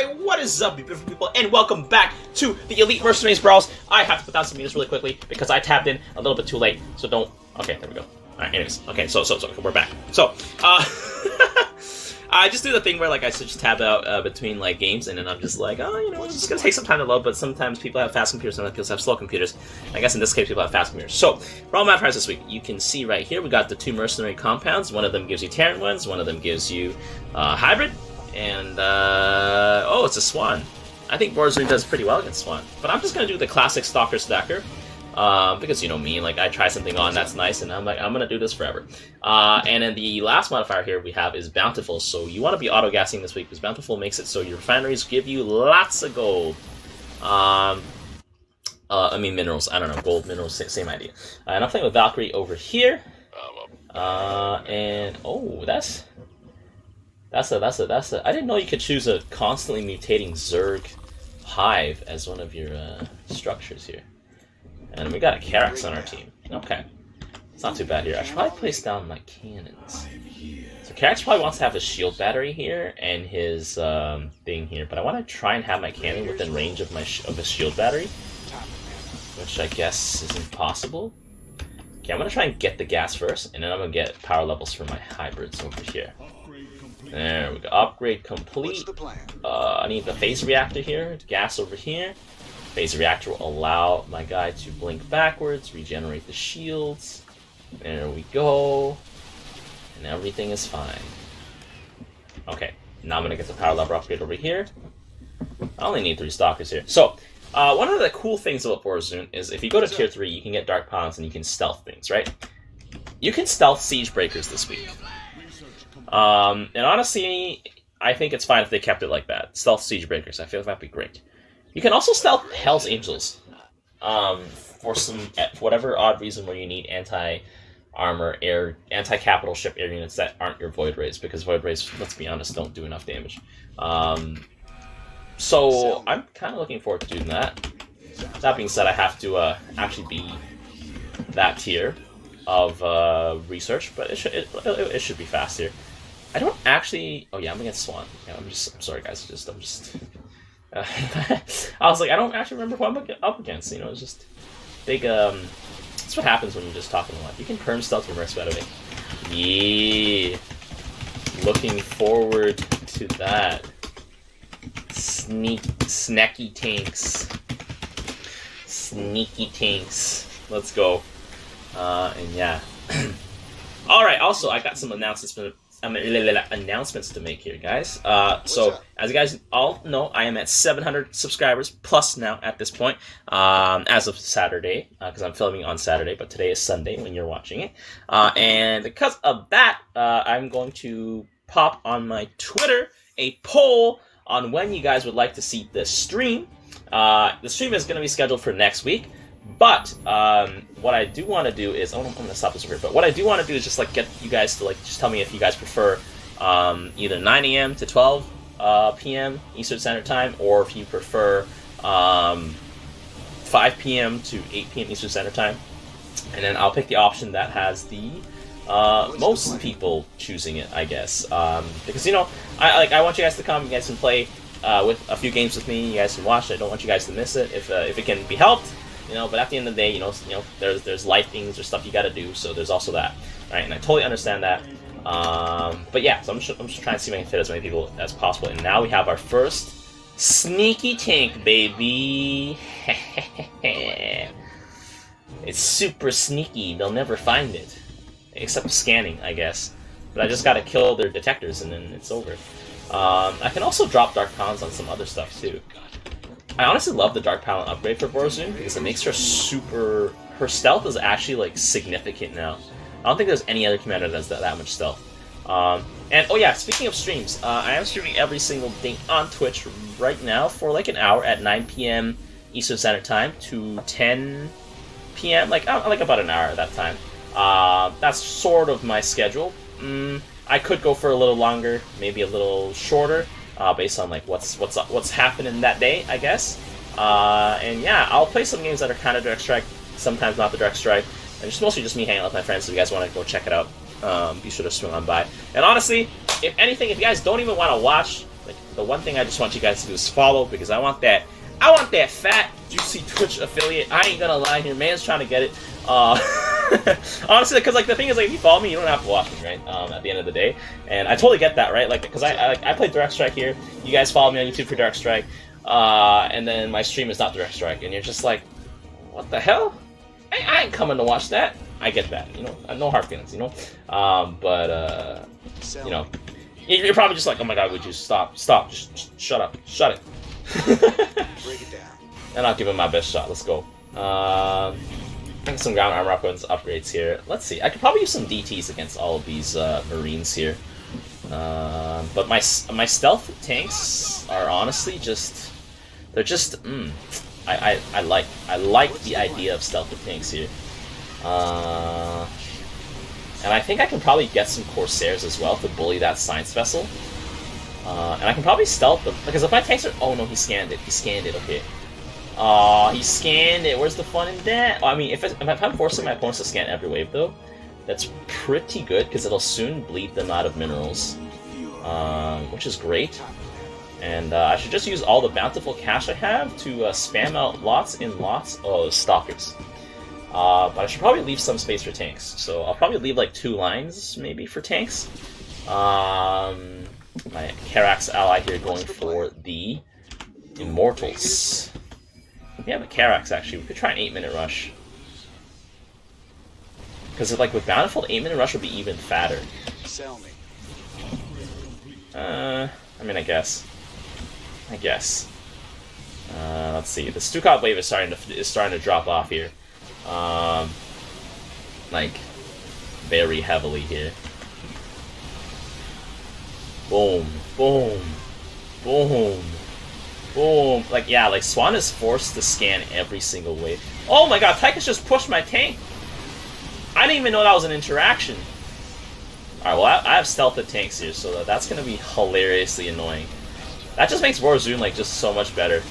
Alright, what is up, beautiful people, and welcome back to the Elite Mercenaries Brawls. I have to put down some meters really quickly because I tapped in a little bit too late, so don't... Okay, there we go. Alright, anyways. Okay, so, so, so, we're back. So, uh... I just do the thing where like I just tab out uh, between like games, and then I'm just like, oh, you know, it's just gonna take some time to load. But sometimes people have fast computers, and other people have slow computers. I guess in this case, people have fast computers. So, Brawl modifiers this week, you can see right here, we got the two mercenary compounds. One of them gives you Terran ones, one of them gives you uh, hybrid, and uh, oh, it's a Swan. I think Vorazun does pretty well against Swan, but I'm just gonna do the classic Stalker Stacker. Um, because you know me, like I try something on that's nice, and I'm like I'm gonna do this forever. Uh, and then the last modifier here we have is bountiful. So you want to be auto gassing this week because bountiful makes it so your refineries give you lots of gold. Um, uh, I mean minerals. I don't know gold minerals. Same idea. Uh, and I'm playing with Valkyrie over here. Uh, and oh, that's that's a that's a that's a. I didn't know you could choose a constantly mutating Zerg hive as one of your uh, structures here. And we got a Karax on our team. Okay. It's not too bad here. I should probably place down my cannons. So Karax probably wants to have a shield battery here and his um, thing here, but I want to try and have my cannon within range of my of a shield battery, which I guess is impossible. Okay, I'm gonna try and get the gas first, and then I'm gonna get power levels for my hybrids over here. There we go. Upgrade complete. Uh, I need the phase reactor here. Gas over here. Phase reactor will allow my guy to blink backwards, regenerate the shields. There we go. And everything is fine. Okay, now I'm gonna get the power lever upgrade over here. I only need three stalkers here. So, uh, one of the cool things about Vorazun is if you go to tier 3, you can get Dark Pylons and you can stealth things, right? You can stealth Siege Breakers this week. Um, and honestly, I think it's fine if they kept it like that. Stealth Siege Breakers, I feel like that'd be great. You can also stealth Hell's Angels. Um, for some whatever odd reason where you need anti armor air anti capital ship air units that aren't your void rays because void rays let's be honest don't do enough damage um, so i'm kind of looking forward to doing that that being said i have to uh, actually be that tier of uh, research but it should it, it, should be fast here i don't actually oh yeah i'm against swan yeah, i'm just i'm sorry guys just i'm just uh, I was like, I don't actually remember who I'm up against. You know, it's just big. Um, that's what happens when you're just talking a lot. You can perm stealth mercs, by the way. Yeah. Looking forward to that. Sneak, snacky tanks. Sneaky tanks. Let's go. Uh, and yeah. All right. Also, I got some announcements for um, announcements to make here, guys. Uh, so, as you guys all know, I am at 700 subscribers plus now at this point, um, as of Saturday, because uh, I'm filming on Saturday, but today is Sunday when you're watching it. Uh, and because of that, uh, I'm going to pop on my Twitter a poll on when you guys would like to see this stream. Uh, the stream is going to be scheduled for next week. But um, what I do want to do is, oh, I'm gonna stop this over here. But what I do want to do is just like get you guys to like just tell me if you guys prefer um, either 9 a.m. to 12 uh, p.m. Eastern Standard Time, or if you prefer um, 5 p.m. to 8 p.m. Eastern Standard Time, and then I'll pick the option that has the uh, most people choosing it, I guess, um, because you know, I like I want you guys to come, you guys can play uh, with a few games with me, you guys can watch. I don't want you guys to miss it. If uh, if it can be helped, you know. But at the end of the day, you know, you know, there's there's life things, there's stuff you got to do. So there's also that, right? And I totally understand that. Um, but yeah, so I'm just, I'm just trying to see if I can fit as many people as possible. And now we have our first sneaky tank, baby. it's super sneaky. They'll never find it, except scanning, I guess. But I just gotta kill their detectors, and then it's over. Um, I can also drop Dark Cons on some other stuff too. I honestly love the Dark Pylon upgrade for Vorazun because it makes her super. Her stealth is actually like significant now. I don't think there's any other commander that has that, that much stealth. Um, and oh yeah, speaking of streams, uh, I am streaming every single day on Twitch right now for like an hour at 9 p.m. Eastern Standard Time to 10 p.m. Like uh, like about an hour at that time. Uh, that's sort of my schedule. Mm, I could go for a little longer, maybe a little shorter uh, based on like what's what's what's happening that day, I guess. Uh, and yeah, I'll play some games that are kind of Direct Strike, sometimes not the Direct Strike, and just mostly just me hanging out with my friends. So if you guys want to go check it out, um, be sure to swing on by. And honestly, if anything, if you guys don't even want to watch, like the one thing I just want you guys to do is follow because I want that I want that fat, juicy Twitch affiliate. I ain't gonna lie here, man's trying to get it. Uh, honestly, because like the thing is, like if you follow me, you don't have to watch me, right? Um, at the end of the day, and I totally get that, right? Like because I I, I play Direct Strike here. You guys follow me on YouTube for Direct Strike, uh, and then my stream is not Direct Strike, and you're just like, what the hell? I, I ain't coming to watch that. I get that, you know, no hard feelings, you know. Um, but uh, you know, you're probably just like, oh my god, would you stop, stop, just shut up, shut it. Break it down. And I'll give him my best shot. Let's go. Um, some ground armor weapons upgrades here. Let's see. I could probably use some DTs against all of these uh, Marines here. Uh, but my my stealth tanks are honestly just they're just mm, I, I I like I like the idea of stealth tanks here. Uh, and I think I can probably get some Corsairs as well to bully that science vessel. Uh, and I can probably stealth them. Because if my tanks are... Oh, no, he scanned it. He scanned it. Okay. Aw, he scanned it. Where's the fun in that? I mean, if, if I'm forcing my opponents to scan every wave, though, that's pretty good, because it'll soon bleed them out of minerals. Um, which is great. And uh, I should just use all the bountiful cash I have to uh, spam out lots and lots of stalkers. Uh, but I should probably leave some space for tanks. So I'll probably leave like two lines, maybe, for tanks. Um, my Karax ally here going for the Immortals. We have a Karax actually. We could try an 8 minute rush. Because like with Bountiful, 8 minute rush would be even fatter. Sell me. Uh, I mean, I guess. I guess. Uh, let's see. The Stukov wave is starting to is starting to drop off here. Um, like very heavily here. Boom, boom, boom, boom. Like, yeah, like Swan is forced to scan every single wave. Oh my god, Tychus just pushed my tank! I didn't even know that was an interaction. Alright, well, I, I have stealth tanks here, so that's gonna be hilariously annoying. That just makes Vorazun, like, just so much better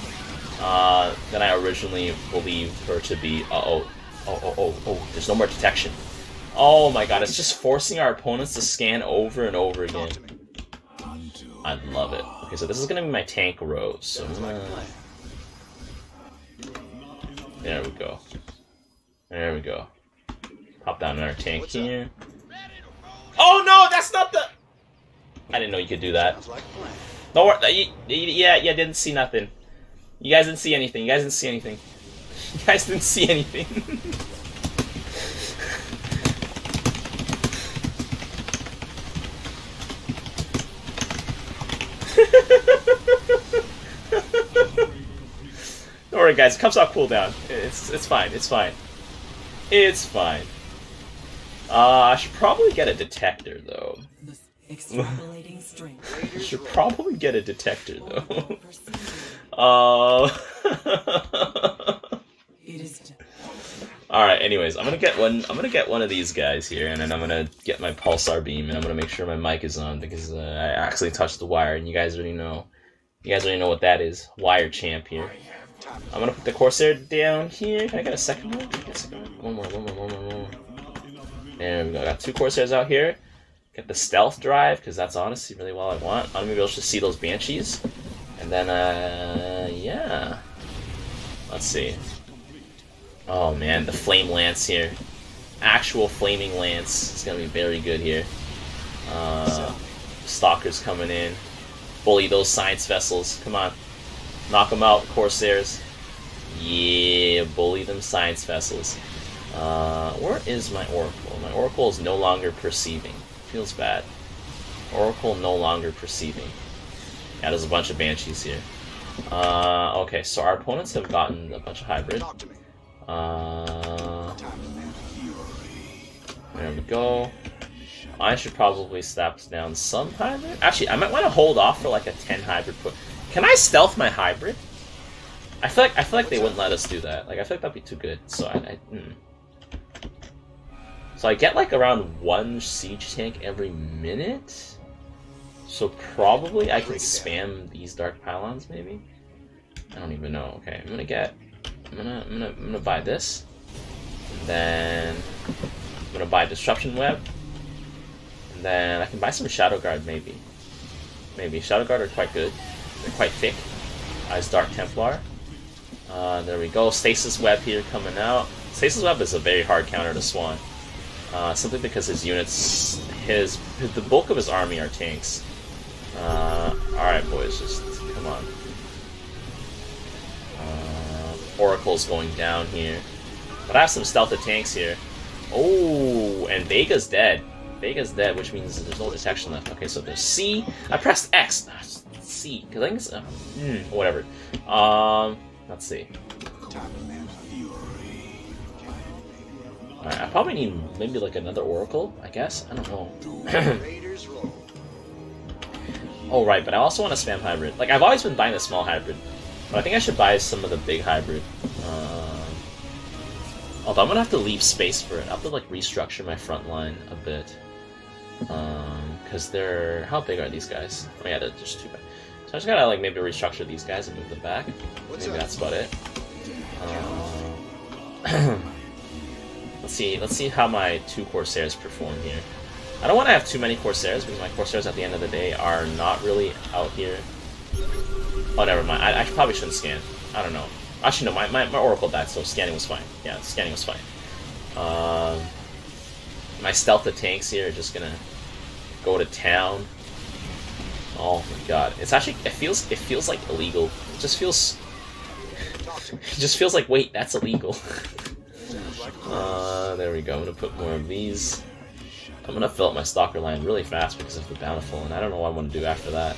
uh, than I originally believed her to be. Uh-oh. Oh, oh, oh, oh, there's no more detection. Oh my god, it's just forcing our opponents to scan over and over again. I love it. Okay, so this is gonna be my tank row, so gonna... There we go. There we go. Pop down our tank here. Oh no, that's not the... I didn't know you could do that. Don't worry, yeah, yeah, didn't see nothing. You guys didn't see anything, you guys didn't see anything. You guys didn't see anything. Don't worry, guys. It comes off cooldown. It's it's fine. It's fine. It's fine. Uh, I should probably get a detector though. Should probably get a detector though. uh. All right. Anyways, I'm gonna get one. I'm gonna get one of these guys here, and then I'm gonna get my pulsar beam, and I'm gonna make sure my mic is on because uh, I actually touched the wire, and you guys already know. You guys already know what that is. Wire champ here. I'm gonna put the Corsair down here. Can I get a second one? Get a second one? One more. One more. One more. One more. There we go. I got two Corsairs out here. Get the stealth drive because that's honestly really what I want. I'm gonna be able to see those banshees, and then uh, yeah. Let's see. Oh man, the flame lance here. Actual flaming lance. It's gonna be very good here. Uh, stalkers coming in. Bully those science vessels. Come on. Knock them out, Corsairs. Yeah, bully them science vessels. Uh, where is my Oracle? My Oracle is no longer perceiving. Feels bad. Oracle no longer perceiving. Yeah, there's a bunch of Banshees here. Uh, okay, so our opponents have gotten a bunch of hybrid. Uh, there we go. I should probably step down some hybrid. Actually, I might want to hold off for like a 10 hybrid put. Can I stealth my hybrid? I feel like I feel like they wouldn't let us do that. Like I feel like that'd be too good. So I, I hmm. So I get like around one siege tank every minute. So probably I can spam these dark pylons maybe. I don't even know. Okay, I'm gonna get I'm gonna, I'm gonna, I'm gonna buy this. And then I'm gonna buy Disruption Web. And then I can buy some Shadow Guard, maybe. Maybe. Shadow Guard are quite good. They're quite thick. As Dark Templar. Uh, there we go. Stasis Web here coming out. Stasis Web is a very hard counter to Swan. Uh, simply because his units, his, the bulk of his army are tanks. Uh, Alright boys, just come on. Uh, Oracle's going down here. But I have some stealth tanks here. Oh, and Vega's dead. Vega's dead, which means there's no detection left. Okay, so there's C. I pressed X. C, because I think it's... Uh, mm, whatever. Um, let's see. I probably need maybe like another Oracle, I guess? I don't know. oh, right, but I also want to spam hybrid. Like, I've always been buying the small hybrid, but I think I should buy some of the big hybrid. Um, although I'm gonna have to leave space for it. I'll have to, like, restructure my front line a bit. Um, because they're... How big are these guys? Oh yeah, they're just too big. So I just gotta, like, maybe restructure these guys and move them back. Maybe that's about it. Um, let's see, let's see how my two Corsairs perform here. I don't want to have too many Corsairs, because my Corsairs at the end of the day are not really out here. Oh, never mind. I, I probably shouldn't scan. I don't know. Actually, no, my, my, my Oracle died, so scanning was fine. Yeah, scanning was fine. Um, my stealth of tanks here are just gonna go to town. Oh my god. It's actually it feels it feels like illegal. It just feels it just feels like wait, that's illegal. uh there we go. I'm gonna put more of these. I'm gonna fill up my stalker line really fast because of the bountiful, and I don't know what I want to do after that.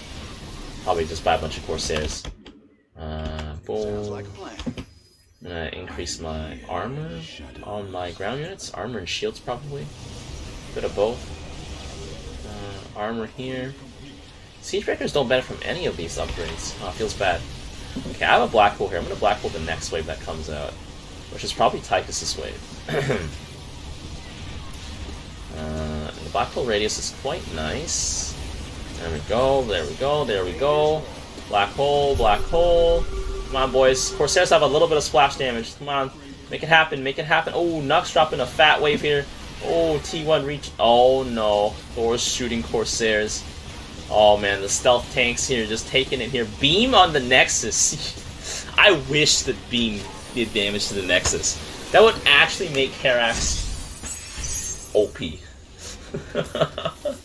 Probably just buy a bunch of corsairs. Uh boom. I'm gonna increase my armor on my ground units. Armor and shields, probably. Bit of both. Uh, armor here. Siege Breakers don't benefit from any of these upgrades. Oh, feels bad. Okay, I have a Black Hole here. I'm gonna Black Hole the next wave that comes out. Which is probably Tychus's wave. uh, the Black Hole radius is quite nice. There we go, there we go, there we go. Black Hole, Black Hole. Come on, boys. Corsairs have a little bit of splash damage. Come on. Make it happen. Make it happen. Oh, Nux dropping a fat wave here. Oh, T1 reach. Oh, no. Thor's shooting Corsairs. Oh, man. The stealth tanks here just taking it here. Beam on the Nexus. I wish the Beam did damage to the Nexus. That would actually make Karax OP.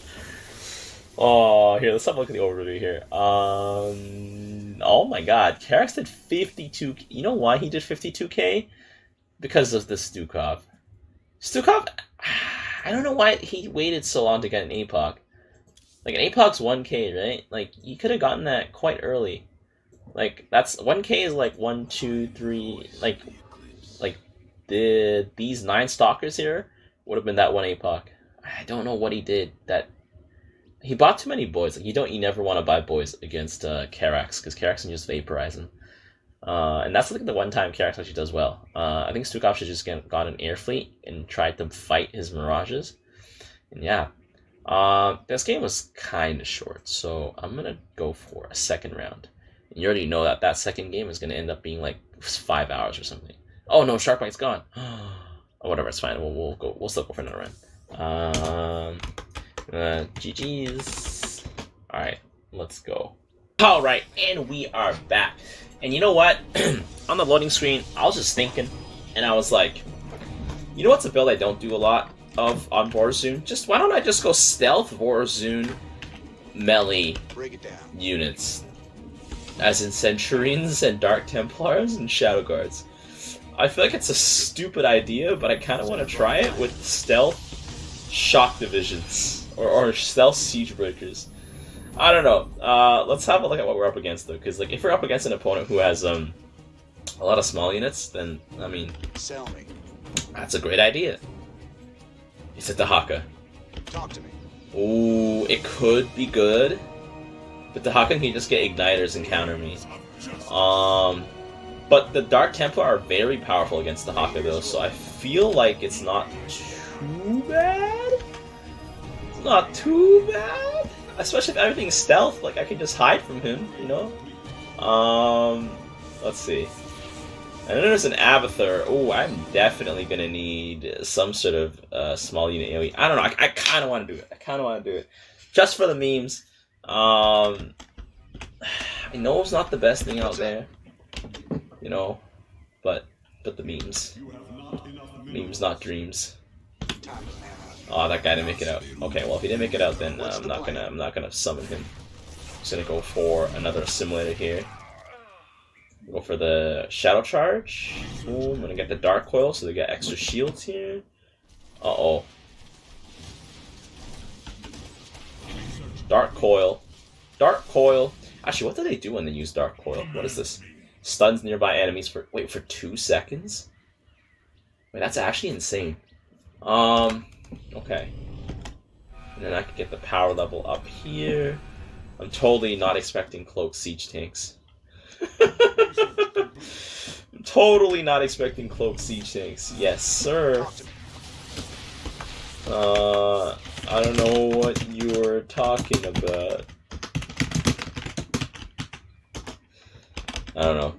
oh, here, let's have a look at the overview here. Um oh my god, Karax did 52. You know why he did 52k? Because of the Stukov. Stukov, I don't know why he waited so long to get an APOC. Like an APOC's 1k, right? Like you could have gotten that quite early. Like that's 1k is like one, two, three. Like, like the these nine stalkers here would have been that one APOC. I don't know what he did that he bought too many boys. Like you don't, you never want to buy boys against uh, Karax because Karax can just vaporize him. Uh, and that's like the one time Karax actually does well. Uh, I think Stukov should just get got an air fleet and tried to fight his mirages. And yeah, uh, this game was kind of short, so I'm gonna go for a second round. And you already know that that second game is gonna end up being like five hours or something. Oh no, Sharkbite's gone. oh, whatever, it's fine. We'll, we'll go. We'll still go for another round. Um. Uh, GG's. Alright, let's go. Alright, and we are back. And you know what? on the loading screen, I was just thinking, and I was like, you know what's a build I don't do a lot of on Vorazun? Just why don't I just go stealth Vorazun melee units? As in Centurions and Dark Templars and Shadow Guards. I feel like it's a stupid idea, but I kind of want to try it with stealth shock divisions or, or stealth siege breakers. I don't know. Uh, let's have a look at what we're up against though, because like if we're up against an opponent who has um a lot of small units, then I mean, sell me. That's a great idea. Is it Dehaka? Talk to me. Ooh, it could be good, but Dehaka can just get igniters and counter me. Um, but the Dark Templar are very powerful against Dehaka though, so I feel like it's not too bad It's not too bad. Especially if everything's stealth, like I can just hide from him, you know? Um, let's see. Then there's an Abathur. Oh, I'm definitely gonna need some sort of uh, small unit AoE. I don't know. I, I kind of want to do it. I kind of want to do it, just for the memes. Um, I know it's not the best thing out there, you know, but but the memes, memes not dreams. Oh, that guy didn't make it out. Okay, well if he didn't make it out, then uh, I'm not gonna I'm not gonna summon him. Just gonna go for another assimilator here. Go for the Shadow Charge. Boom, I'm gonna get the Dark Coil so they get extra shields here. Uh-oh. Dark Coil. Dark Coil. Actually, what do they do when they use Dark Coil? What is this? Stuns nearby enemies for, wait, for two seconds? Wait, that's actually insane. Um, okay. And then I can get the power level up here. I'm totally not expecting Cloak Siege tanks. totally not expecting Cloak Siege tanks. Yes, sir. Uh, I don't know what you're talking about. I don't know.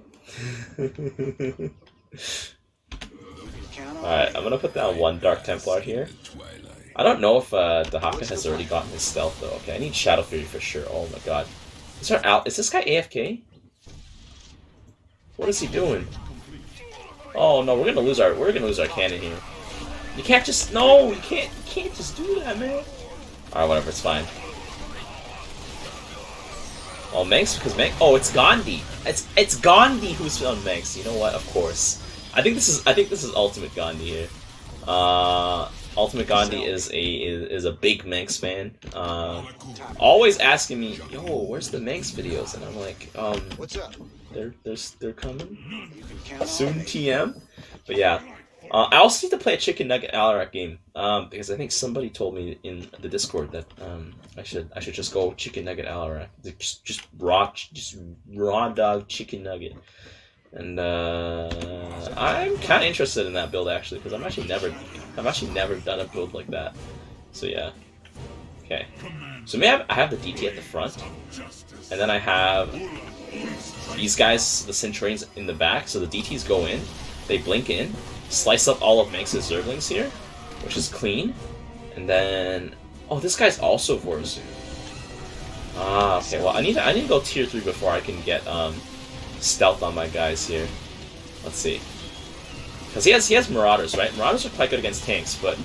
Alright, I'm gonna put down one Dark Templar here. I don't know if uh, Dehaka has already gotten his stealth though. Okay, I need Shadow Fury for sure. Oh my god. Is there Al is this guy AFK? What is he doing? Oh no, we're gonna lose our we're gonna lose our cannon here. You can't just no, you can't you can't just do that, man. Alright, whatever, it's fine. Oh, Mengsk because Mengsk. Oh, it's Gandhi. It's it's Gandhi who's on Mengsk. You know what? Of course. I think this is I think this is Ultimate Gandhi here. Uh, Ultimate Gandhi is a is, is a big Mengsk fan. Uh, always asking me, "Yo, where's the Mengsk videos?" And I'm like, um, What's up? They're they're they're coming soon. TM. But yeah, uh, I also need to play a Chicken Nugget Alarak game um, because I think somebody told me in the Discord that um, I should I should just go Chicken Nugget Alarak, just just raw just raw dog chicken nugget. And uh, I'm kind of interested in that build actually because I'm actually never I've actually never done a build like that. So yeah. Okay. So may I have, the DT at the front, and then I have these guys, the Centurions, in the back. So the DTs go in, they blink in, slice up all of Mengsk's Zerglings here, which is clean, and then oh, this guy's also Vorzu. Ah, okay. Well, I need to, I need to go tier three before I can get um stealth on my guys here. Let's see. Because he has he has Marauders, right? Marauders are quite good against tanks, but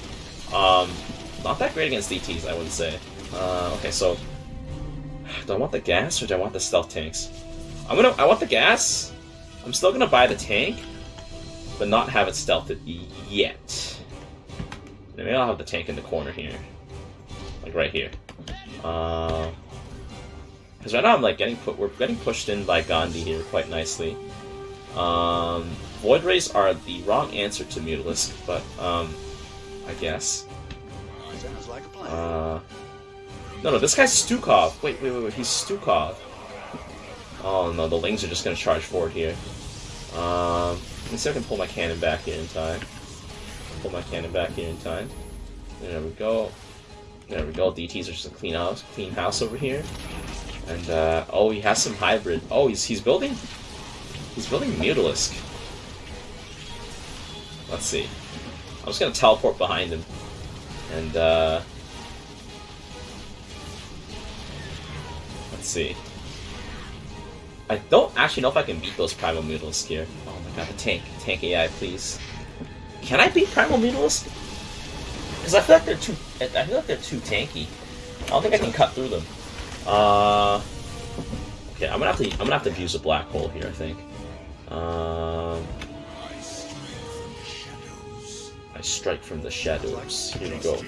um, not that great against DTs, I wouldn't say. Uh, okay, so do I want the gas or do I want the stealth tanks? I'm gonna I want the gas. I'm still gonna buy the tank, but not have it stealthed yet. Maybe I'll have the tank in the corner here, like right here. Uh, because right now I'm like getting put, we're getting pushed in by Gandhi here quite nicely. Um, Void Rays are the wrong answer to Mutalisk, but um, I guess. Sounds like a plan. Uh, no, no, this guy's Stukov. Wait, wait, wait, wait, he's Stukov. Oh no, the Lings are just gonna charge forward here. Um, let me see if I can pull my cannon back in time. Pull my cannon back in time. There we go. There we go. DTs are just a clean house, clean house over here. And uh, oh, he has some hybrid. Oh, he's he's building. He's building Mutalisk. Let's see. I'm just gonna teleport behind him, and uh, let's see. I don't actually know if I can beat those Primal Mutalisk here. Oh my god, the tank, tank AI, please. Can I beat Primal Mutalisk? Because I feel like they're too. I feel like they're too tanky. I don't think I can cut through them. Uh, okay, I'm gonna have to. I'm gonna have to use a black hole here. I think. Um, I strike from the shadows. Here we go.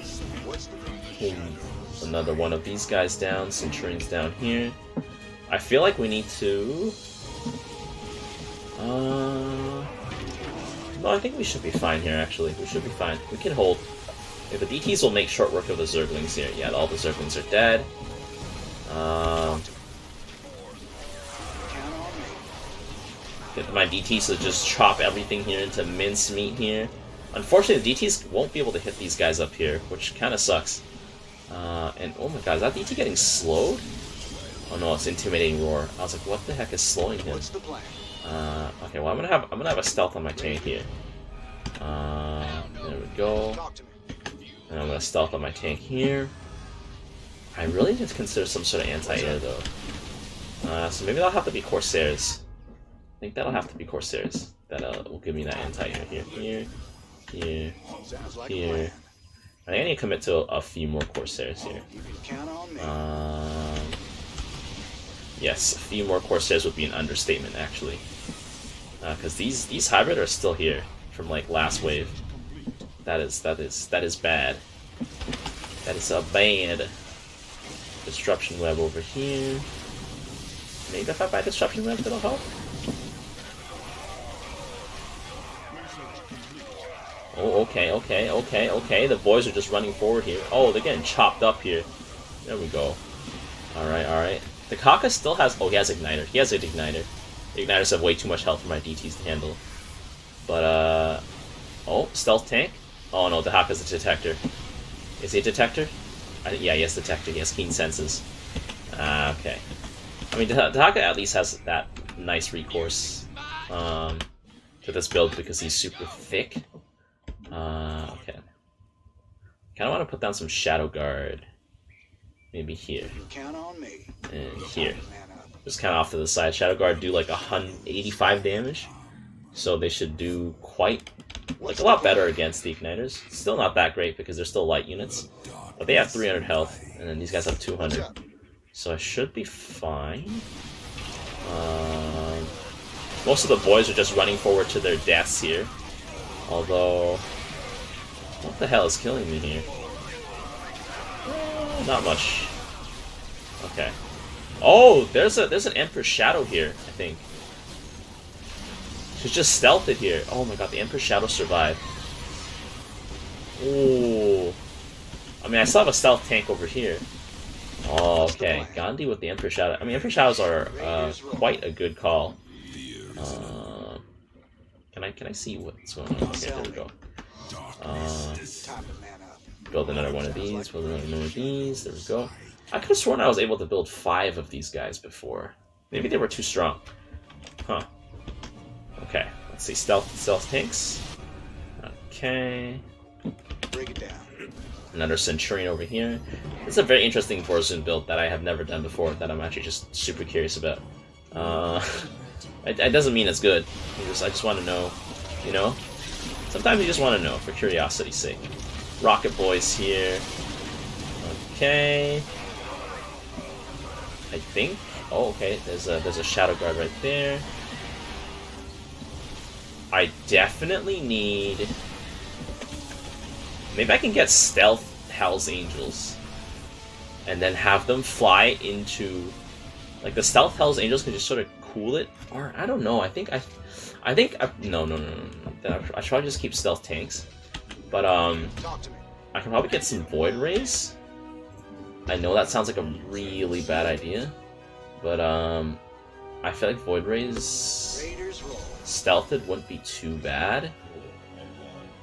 Boom. Another one of these guys down. Centurions down here. I feel like we need to. Uh, no, I think we should be fine here. Actually, we should be fine. We can hold. If the DTs will make short work of the Zerglings here. Yeah, all the Zerglings are dead. Um, get my DTs to just chop everything here into mincemeat here. Unfortunately, the DTs won't be able to hit these guys up here, which kind of sucks. Uh, and oh my god, is that DT getting slowed? Oh no, it's intimidating roar. I was like, what the heck is slowing him? What's the plan? Uh, okay, well I'm gonna have I'm gonna have a stealth on my tank here. Uh, there we go. Talk to me. And I'm gonna stealth on my tank here. I really need to consider some sort of anti-air though. Uh, so maybe that'll have to be Corsairs. I think that'll have to be Corsairs. That uh, will give me that anti-air here, here, here, here. I think I need to commit to a few more Corsairs here. You can count on me. Um, yes, a few more Corsairs would be an understatement, actually. Because these these hybrid are still here from like last wave. That is that is that is bad. That is a bad. Disruption web over here. Maybe if I buy disruption web, it'll help. Oh, okay, okay, okay, okay. The boys are just running forward here. Oh, they're getting chopped up here. There we go. Alright, alright. Dehaka still has... Oh, he has Igniter. He has an Igniter. The Igniters have way too much health for my DTs to handle. But, uh... Oh, Stealth Tank? Oh, no, Dehaka's a Detector. Is he a Detector? I, yeah, he has Detector. He has Keen Senses. Ah, okay. I mean, Dehaka at least has that nice recourse um, to this build because he's super thick. Uh, okay. Kind of want to put down some Shadow Guard. Maybe here You count on me. and here. Just kind of off to the side. Shadow Guard do like 185 damage, so they should do quite like a lot better against the Igniters. Still not that great because they're still light units, but they have 300 health, and then these guys have 200. So I should be fine. Um, most of the boys are just running forward to their deaths here. Although, what the hell is killing me here? Eh, not much. Okay. Oh, there's a there's an Emperor Shadow here. I think. She's just stealthed here. Oh my god, the Emperor Shadow survived. Ooh. I mean, I still have a stealth tank over here. Oh, okay. Gandhi with the Emperor Shadow. I mean, Emperor Shadows are uh, quite a good call. Uh, can I can I see what's going on? Okay, there we go. Uh, Time to man up. build another one of these. Build another one of these. There we go. I could have sworn I was able to build five of these guys before. Maybe they were too strong. Huh. Okay. Let's see. Stealth stealth tanks. Okay. Break it down. Another Centurion over here. It's a very interesting Vorzun build that I have never done before that I'm actually just super curious about. Uh, it, it doesn't mean it's good. I just, I just want to know, you know? Sometimes you just want to know for curiosity's sake. Rocket Boys here. Okay. I think. Oh, okay. There's a there's a Shadow Guard right there. I definitely need Maybe I can get stealth Hell's Angels and then have them fly into like the stealth Hell's Angels can just sort of cool it or I don't know I think I I think I, no no no no, no. I, should probably just keep stealth tanks but um Talk to me. I can probably get some Void Rays I know that sounds like a really bad idea but um I feel like Void Rays stealthed wouldn't be too bad.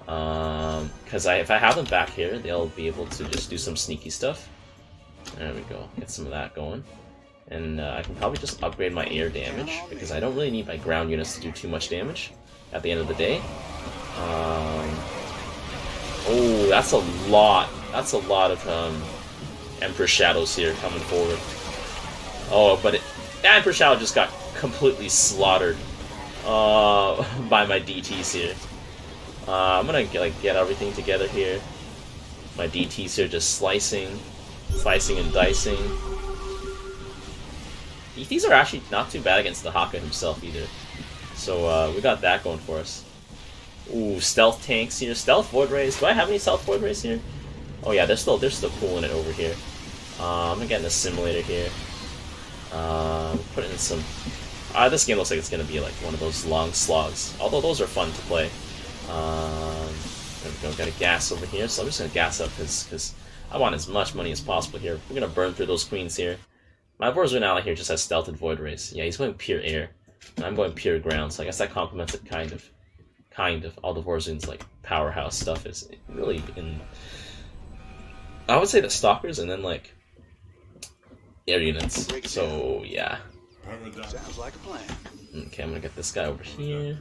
Um, because I if I have them back here, they'll be able to just do some sneaky stuff. There we go, get some of that going. And uh, I can probably just upgrade my air damage because I don't really need my ground units to do too much damage at the end of the day. Um, oh, that's a lot. That's a lot of um, Emperor Shadows here coming forward. Oh, but it, Emperor Shadow just got completely slaughtered uh, by my DTs here. Uh, I'm gonna get, like get everything together here. My DTs here just slicing, slicing and dicing. DTs are actually not too bad against Dehaka himself either. So uh, we got that going for us. Ooh, stealth tanks here. Stealth void rays. Do I have any stealth void rays here? Oh yeah, they're still they're still cooling it over here. Uh, I'm gonna get an assimilator here. Um, put in some uh, this game looks like it's to be like one of those long slogs, although those are fun to play. Um, there we go, got a gas over here, so I'm just to gas up because because I want as much money as possible here. We're to burn through those queens here. My Vorzun ally here just has stealth and void rays. Yeah, he's going pure air, and I'm going pure ground, so I guess that complements it kind of. Kind of. All the Vorzun's like powerhouse stuff is really in. I would say the stalkers and then like air units. So yeah. Sounds like a plan. Okay, I'm gonna get this guy over here.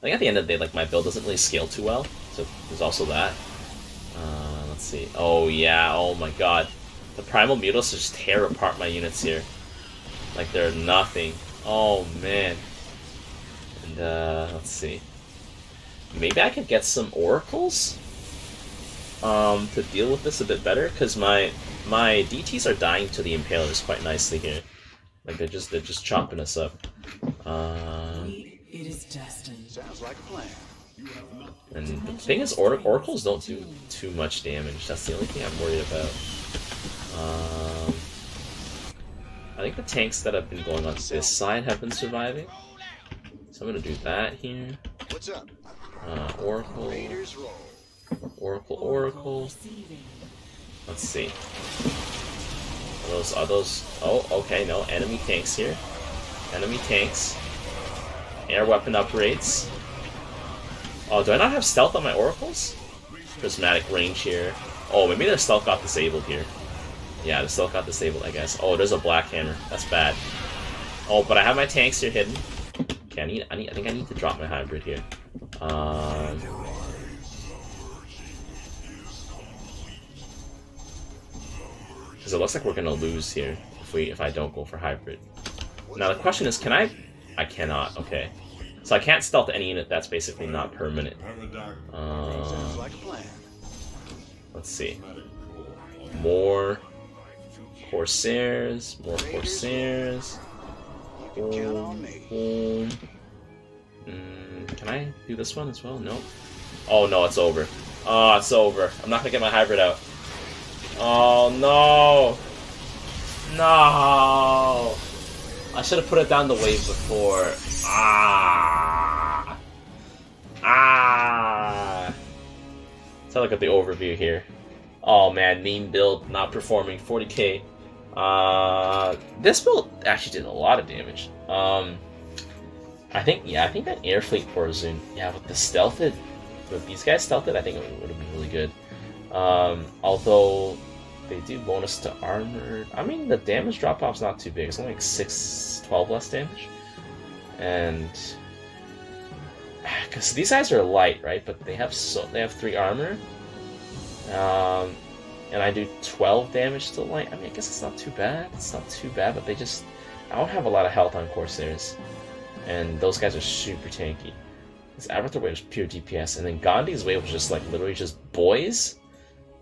I think at the end of the day, like my build doesn't really scale too well, so there's also that. Uh, let's see. Oh yeah. Oh my god, the primal mutals just tear apart my units here. Like they're nothing. Oh man. And uh, let's see. Maybe I could get some oracles um, to deal with this a bit better, because my my DTs are dying to the impalers quite nicely here. Like they're just they're just chopping us up. Um, It is destined. Sounds like a plan. and the thing is, or oracles don't do too much damage. That's the only thing I'm worried about. Um, I think the tanks that have been going on this side have been surviving. So I'm gonna do that here. What's up? Uh, oracle, oracle, oracle. Let's see. Are those are those? Oh, okay. No enemy tanks here. Enemy tanks. Air weapon upgrades. Oh, do I not have stealth on my oracles? Prismatic range here. Oh, maybe their stealth got disabled here. Yeah, the stealth got disabled, I guess. Oh, there's a black hammer. That's bad. Oh, but I have my tanks here hidden. Okay, I need. I need. I think I need to drop my hybrid here. Um. Because it looks like we're gonna lose here if we if I don't go for hybrid. Now the question is, can I? I cannot. Okay, so I can't stealth any unit that's basically not permanent. Sounds Um, like a plan. let's see. More corsairs. More corsairs. You can count on me. Boom. Mm, can I do this one as well? No. Oh no, it's over. Oh, it's over. I'm not gonna get my hybrid out. Oh no. No. I should have put it down the wave before. Ah. Ah. Let's have a look at the overview here. Oh man, meme build not performing 40k. Uh, this build actually did a lot of damage. Um, I think yeah, I think that air fleet Vorazun, yeah, with the stealthed, with these guys stealthed, I think it would have been really good. Um, although they do bonus to armor. I mean, the damage drop off's not too big. It's only like 6, 12 less damage, and because these guys are light, right? But they have so they have three armor. Um, and I do 12 damage to light. I mean, I guess it's not too bad. It's not too bad, but they just. I don't have a lot of health on Corsairs. And those guys are super tanky. This Abathur wave was pure DPS, and then Gandhi's wave was just like literally just boys.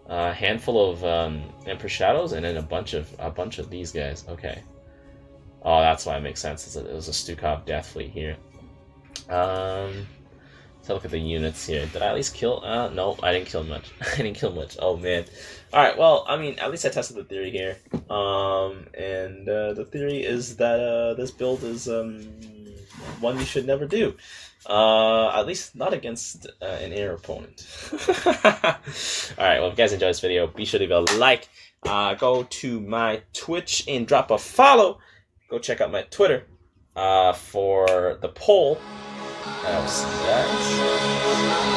A handful of um, Emperor Shadows, and then a bunch of a bunch of these guys. Okay. Oh, that's why it makes sense. It was a Stukov Death Fleet here. Um, Let's look at the units here. Did I at least kill? Uh, no, I didn't kill much. I didn't kill much. Oh man. All right. Well, I mean, at least I tested the theory here. Um, and uh, the theory is that uh, this build is um one you should never do. Uh, at least not against uh, an air opponent. All right. Well, if you guys enjoyed this video, be sure to go like. Uh, go to my Twitch and drop a follow. Go check out my Twitter uh, for the poll. I'll see you guys.